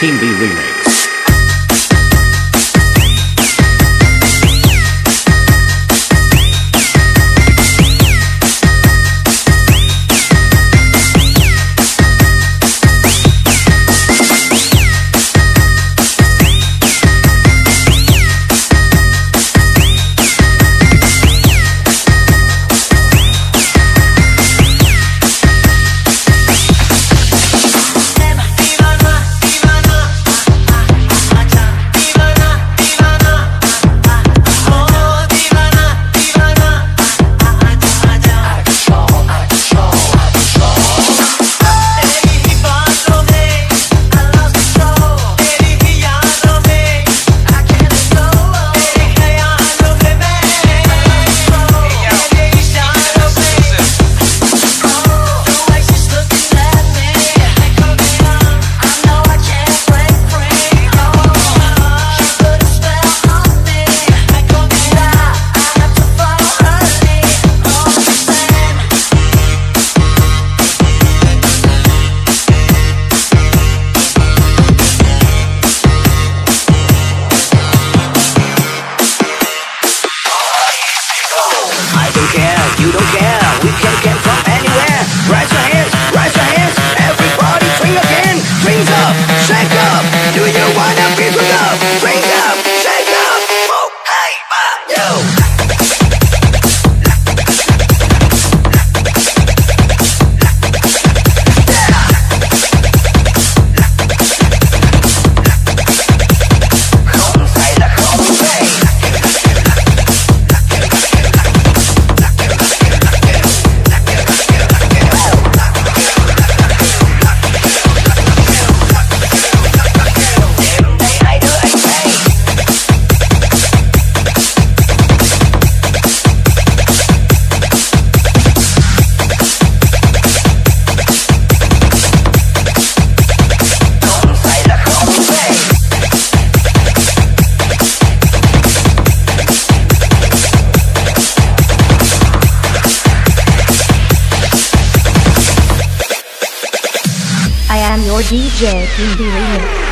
Team B Remix. DJ, King B Remix.